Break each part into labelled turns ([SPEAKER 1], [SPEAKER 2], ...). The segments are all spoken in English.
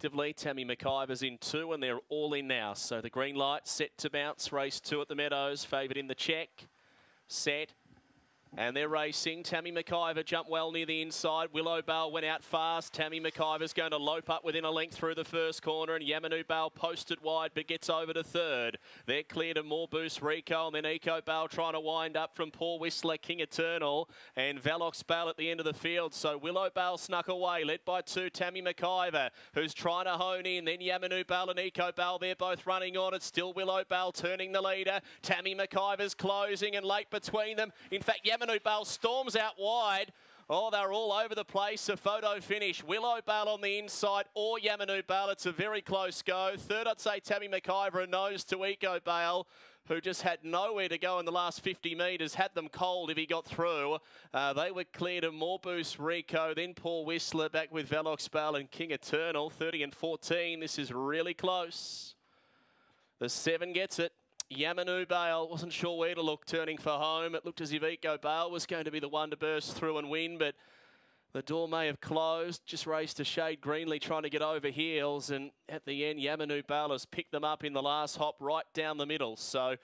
[SPEAKER 1] respectively. Tammy McIver's in two, and they're all in now. So the green light set to bounce. Race two at the Meadows. Favoured in the check. Set. And they're racing. Tammy McIver jumped well near the inside. Willow Bell went out fast. Tammy McIver's going to lope up within a length through the first corner. And Yamanu Bell posted wide but gets over to third. They're clear to more boost Rico. And then Eco Bell trying to wind up from Paul Whistler, King Eternal. And Velox Bell at the end of the field. So Willow Bell snuck away, led by two. Tammy McIver, who's trying to hone in. Then Yamanu Bell and Eco Bell, they're both running on. It's still Willow Bell turning the leader. Tammy McIver's closing and late between them. In fact, Yamanu Bell storms out wide. Oh, they're all over the place. A photo finish. Willow Bell on the inside or Yamanu Bell. It's a very close go. Third, I'd say Tammy McIver, a nose to Eco Bale who just had nowhere to go in the last 50 metres, had them cold if he got through. Uh, they were cleared of more boost Rico, then Paul Whistler back with Velox Bell and King Eternal, 30 and 14. This is really close. The seven gets it. Yamanu Bale wasn't sure where to look turning for home. It looked as if Eco Bale was going to be the one to burst through and win, but the door may have closed. Just raced to Shade Greenly trying to get over heels. And at the end, Yamanu Bale has picked them up in the last hop right down the middle. So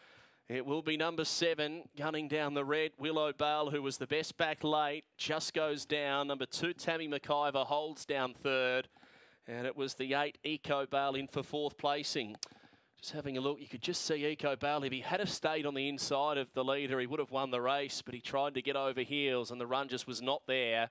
[SPEAKER 1] it will be number seven gunning down the red. Willow Bale, who was the best back late, just goes down. Number two, Tammy McIver holds down third. And it was the eight, Eco Bale in for fourth placing. Just having a look, you could just see Eco Bale. If he had have stayed on the inside of the leader, he would have won the race, but he tried to get over heels and the run just was not there.